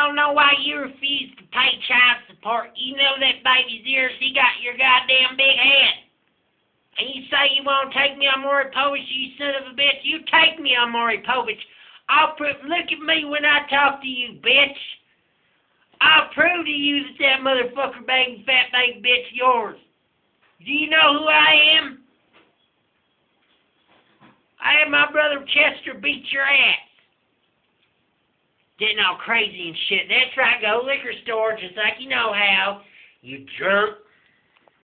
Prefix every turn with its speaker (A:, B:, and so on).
A: don't know why you refuse to pay child support. You know that baby's ears, he got your goddamn big head. And you say you won't take me on Maury Povich, you son of a bitch. You take me on Maury Povich. I'll prove, look at me when I talk to you, bitch. I'll prove to you that that motherfucker baby, fat baby bitch yours. Do you know who I am? I had my brother Chester beat your ass. Getting all crazy and shit. That's right, go liquor store just like you know how. You drunk